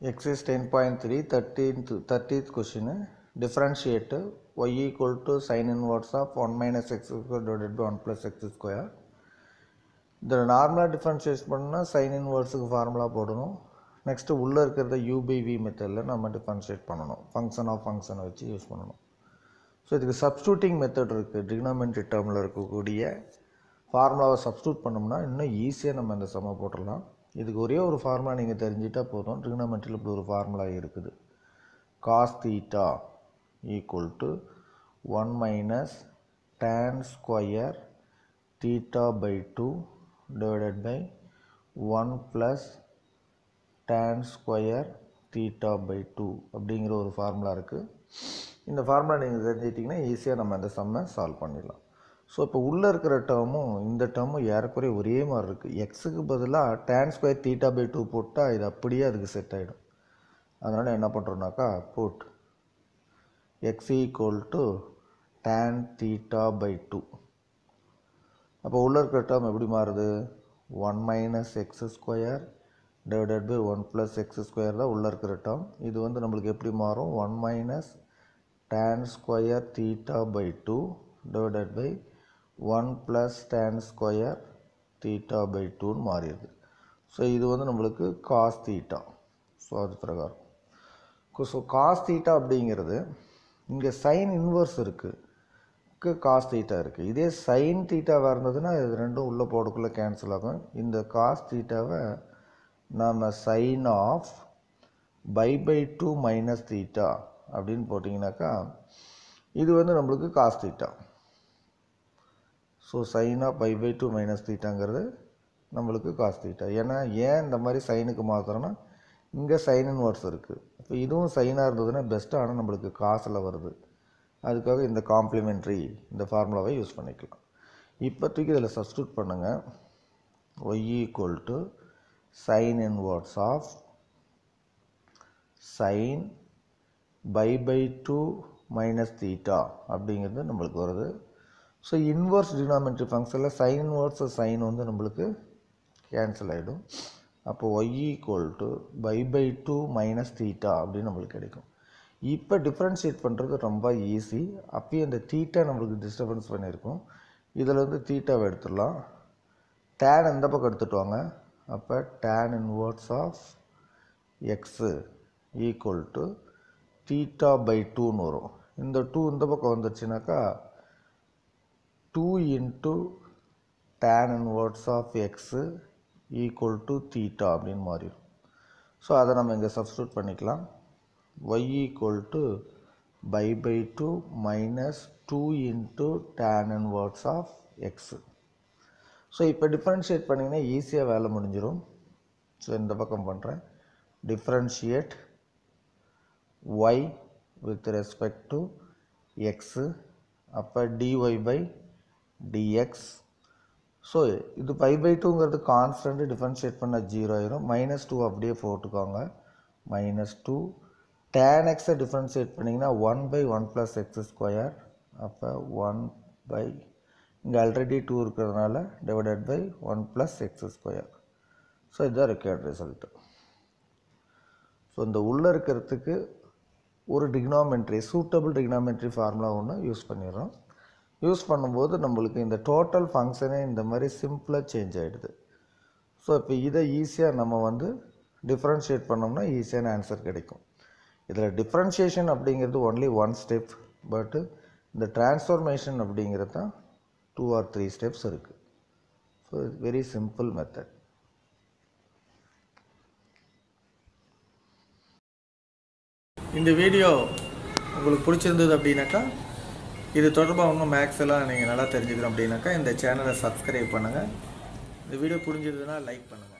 Exercise 10.3, 13th, 30th question. Differentiate y equal to sin inverse of 1 minus x square divided by 1 plus x square. இதில் நார்மலாக differentiate பண்ணால் sine இன்வர்ஸுக்கு formula போடணும் next உள்ளே இருக்கிறத UPV we மெத்தடில் நம்ம டிஃப்ரென்ஷியேட் பண்ணணும் ஃபங்க்ஷன் ஆஃப் ஃபங்க்ஷனை வச்சு யூஸ் பண்ணணும் ஸோ இதுக்கு சப்ஸ்டியூட்டிங் மெத்தட் இருக்குது டிக்னாமெண்ட்ரி டேர்மில் இருக்கக்கூடிய ஃபார்முலாவை சப்ஸ்டியூட் பண்ணோம்னா இன்னும் ஈஸியாக நம்ம இந்த சம போட்டுடலாம் இதுக்கு ஒரே ஒரு ஃபார்முலா நீங்கள் தெரிஞ்சிட்டா போதும். ட்ரிக்னாமெண்ட்ரியில் இப்படி ஒரு ஃபார்முலா இருக்குது. Cos theta equal to one minus tan square theta by two divided by one plus tan square theta by two அப்படிங்கிற ஒரு ஃபார்முலா இருக்குது இந்த ஃபார்முலா நீங்கள் தெரிஞ்சிட்டிங்கன்னா ஈஸியாக நம்ம அந்த சம்மை சால்வ் பண்ணிடலாம். ஸோ இப்போ உள்ளே இருக்கிற டேர்மும் இந்த டேர்மும் ஏறக்குறைய ஒரே மாதிரி இருக்குது எக்ஸுக்கு பதிலாக tan square theta by two போட்டால் இது அப்படியே அதுக்கு செட் ஆகிடும் அதனால் என்ன பண்ணுறோம்னாக்கா boat x equal to tan theta by two அப்போ உள்ளே இருக்கிற டேர்ம் எப்படி மாறுது? One minus x square divided by one plus x square தான் உள்ளே இருக்கிற டேர்ம் இது வந்து நம்மளுக்கு எப்படி மாறும்? One minus tan square theta by two divided by one plus tan square theta by டூன்னு மாறிடுது ஸோ இது வந்து நம்மளுக்கு காஸ் தீட்டா. ஸோ அது பிரகாரம். ஸோ காஸ் தீட்டா அப்படிங்கிறது இங்கே சைன் இன்வர்ஸ் இருக்குது காஸ் தீட்டா இருக்குது இதே சைன் தீட்டாவாக இருந்ததுன்னா இது ரெண்டும் உள்ளே போடக்குள்ளே கேன்சல் ஆகும். இந்த காஸ் தீட்டாவை நாம் sine of pi by two minus theta அப்படின்னு போட்டிங்கனாக்கா இது வந்து நம்மளுக்கு cos theta. So sine of pi by two minus தீட்டாங்கிறது நம்மளுக்கு காஸ் தீட்டா ஏன்னா ஏன் இந்த மாதிரி சைனுக்கு மாற்றுறோன்னா இங்கே சைன் இன்வர்ஸ் இருக்குது இப்போ இதுவும் சைனாக இருந்ததுன்னா பெஸ்ட்டாக ஆனால் நம்மளுக்கு காசில் வருது. அதுக்காக இந்த காம்ப்ளிமெண்ட்ரி இந்த ஃபார்முலாவை யூஸ் பண்ணிக்கலாம். இப்போதைக்கு இதில் சப்ஸ்டியூட் பண்ணுங்கள் y equal to sine inverse of sine pi by two minus theta அப்படிங்கிறது நம்மளுக்கு வருது. ஸோ இன்வர்ஸ் டினாமினேட்டர் ஃபங்க்ஷனில் சைன் இன்வர்ஸ் சைன் வந்து நம்மளுக்கு கேன்சல் ஆகிடும் அப்போ y equal to pi by two minus theta அப்படின்னு நம்மளுக்கு கிடைக்கும். இப்போ டிஃப்ரென்ஷியேட் பண்ணுறது ரொம்ப ஈஸி அப்பயும் இந்த தீட்டா நம்மளுக்கு டிஸ்டர்பன்ஸ் பண்ணியிருக்கோம். இதில் வந்து தீட்டாவை எடுத்துடலாம். டேன் எந்த பக்கம் எடுத்துகிட்டு வாங்க? அப்போ tan inverse of x equal to theta by டூன்னு வரும். இந்த டூ இந்த பக்கம் வந்துருச்சுனாக்கா two into tan inverse of x equal to theta அப்படின்னு மாறிடும். ஸோ அதை நம்ம இங்கே சப்ஸ்டியூட் பண்ணிக்கலாம். y equal to by by 2 minus 2 tan and inverse of x so இப்போ டிஃப்ரென்ஷியேட் பண்ணிங்கன்னா ஈஸியாக வேலை முடிஞ்சிடும் ஸோ இந்த பக்கம் பண்ணுறேன் differentiate y with respect to x அப்போ d y by d x so இது பை பை டூங்கிறது கான்ஸ்டன்ட்டு டிஃபரன்ஷியேட் பண்ணால் ஜீரோ ஆயிரும். மைனஸ் டூ அப்படியே போட்டுக்கோங்க. மைனஸ் டூ டேன் எக்ஸை டிஃப்ரென்ஷியேட் பண்ணிங்கன்னா one by one plus x square அப்போ ஒன் பை இங்கே ஆல்ரெடி டூ இருக்கிறதுனால divided by one plus x square so இதுதான் ரெக்யர்ட் ரிசல்ட்டு ஸோ இந்த உள்ளே இருக்கிறதுக்கு ஒரு டிக்னாமெண்ட்ரி சூட்டபிள் டிக்னாமெண்ட்ரி ஃபார்முலா ஒன்று யூஸ் பண்ணிடுறோம். யூஸ் பண்ணும்போது நம்மளுக்கு இந்த டோட்டல் ஃபங்க்ஷனே இந்த மாதிரி சிம்பிளாக சேஞ்ச் ஆகிடுது ஸோ இப்போ இதை ஈஸியாக நம்ம வந்து டிஃப்ரென்ஷியேட் பண்ணோம்னா ஈஸியான ஆன்சர் கிடைக்கும். இதில் டிஃப்ரென்ஷியேஷன் அப்படிங்கிறது ஒன்லி ஒன் ஸ்டெப் பட்டு இந்த டிரான்ஸ்ஃபர்மேஷன் அப்படிங்கிறது தான் டூ ஆர் த்ரீ ஸ்டெப்ஸ் இருக்குது so it's very simple method இந்த வீடியோ உங்களுக்கு பிடிச்சிருந்தது அப்படின்னாக்கா இது தொடர்பாக இன்னும் மேக்ஸ் எல்லாம் நீங்கள் நல்லா தெரிஞ்சுக்கணும் அப்படின்னாக்கா இந்த சேனலை சப்ஸ்கிரைப் பண்ணுங்கள் இந்த வீடியோ புரிஞ்சதுன்னா லைக் பண்ணுங்கள்